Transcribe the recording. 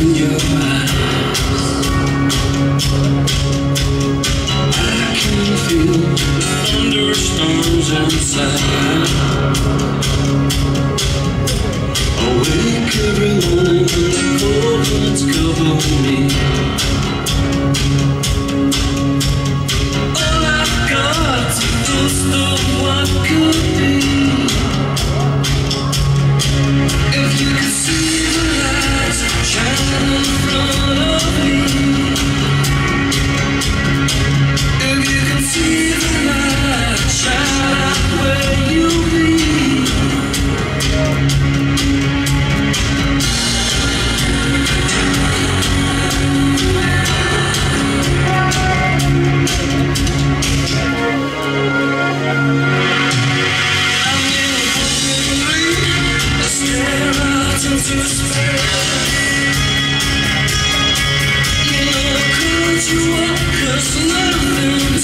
in your eyes. I can feel thunderstorms Awake everyone. Spare. You you walk nothing?